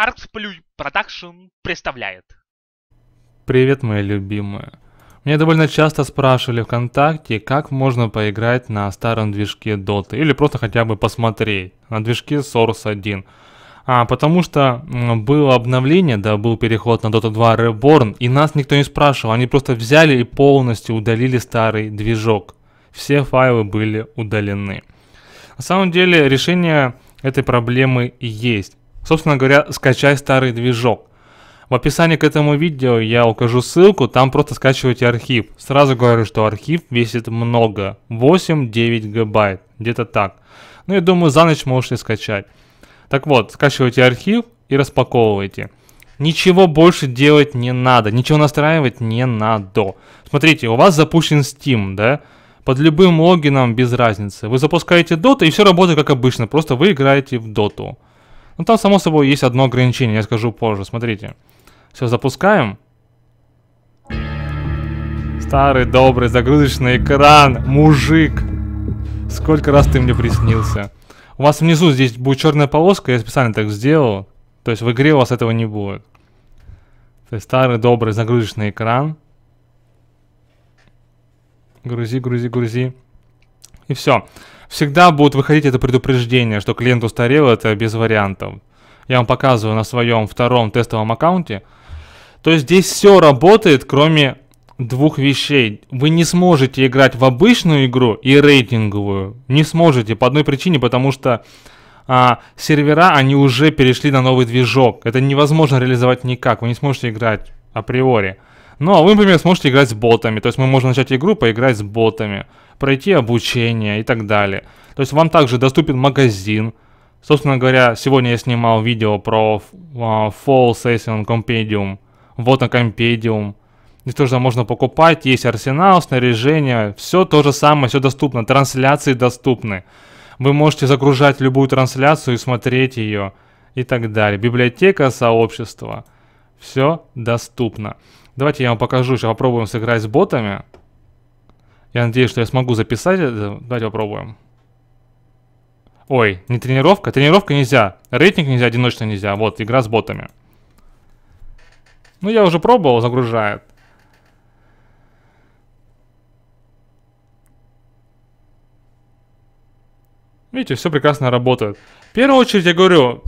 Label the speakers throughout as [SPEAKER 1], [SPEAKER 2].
[SPEAKER 1] ArtPlay Production представляет.
[SPEAKER 2] Привет, мои любимые. Меня довольно часто спрашивали ВКонтакте, как можно поиграть на старом движке Dota, или просто хотя бы посмотреть на движке Source 1. А, потому что было обновление, да, был переход на Dota 2 Reborn, и нас никто не спрашивал, они просто взяли и полностью удалили старый движок. Все файлы были удалены. На самом деле решение этой проблемы есть. Собственно говоря, скачай старый движок. В описании к этому видео я укажу ссылку, там просто скачивайте архив. Сразу говорю, что архив весит много, 8-9 гигабайт, где-то так. Ну, я думаю, за ночь можете скачать. Так вот, скачивайте архив и распаковывайте. Ничего больше делать не надо, ничего настраивать не надо. Смотрите, у вас запущен Steam, да? Под любым логином без разницы. Вы запускаете Dota и все работает как обычно, просто вы играете в Доту. Ну там, само собой, есть одно ограничение, я скажу позже. Смотрите. Все, запускаем. Старый добрый загрузочный экран, мужик. Сколько раз ты мне приснился. У вас внизу здесь будет черная полоска, я специально так сделал. То есть в игре у вас этого не будет. То есть старый добрый загрузочный экран. Грузи, грузи, грузи. И все всегда будет выходить это предупреждение, что клиент устарел, это без вариантов. Я вам показываю на своем втором тестовом аккаунте. То есть здесь все работает, кроме двух вещей. Вы не сможете играть в обычную игру и рейтинговую. Не сможете по одной причине, потому что а, сервера, они уже перешли на новый движок. Это невозможно реализовать никак. Вы не сможете играть априори. Ну, а вы, например, сможете играть с ботами. То есть мы можем начать игру, поиграть с ботами, пройти обучение и так далее. То есть вам также доступен магазин. Собственно говоря, сегодня я снимал видео про uh, Fall Session Compendium. Вот на Compendium. Здесь тоже можно покупать, есть арсенал, снаряжение, все то же самое, все доступно, трансляции доступны. Вы можете загружать любую трансляцию и смотреть ее и так далее. Библиотека сообщества, все доступно. Давайте я вам покажу, сейчас попробуем сыграть с ботами. Я надеюсь, что я смогу записать это. Давайте попробуем. Ой, не тренировка? Тренировка нельзя. Рейтинг нельзя, одиночно нельзя. Вот, игра с ботами. Ну, я уже пробовал, загружает. Видите, все прекрасно работает. В первую очередь, я говорю,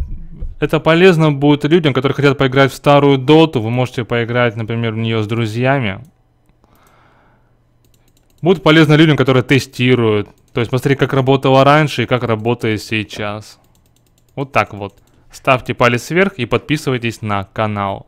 [SPEAKER 2] это полезно будет людям, которые хотят поиграть в старую доту. Вы можете поиграть, например, в нее с друзьями. Будет полезно людям, которые тестируют. То есть посмотри, как работало раньше и как работает сейчас. Вот так вот. Ставьте палец вверх и подписывайтесь на канал.